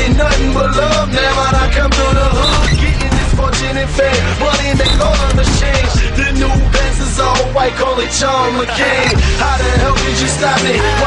get nothing but love now when I come through the hood. Getting this fortune and fame, money they all on the change. The new Benz is all white, call it John McCain. How the hell did you stop me?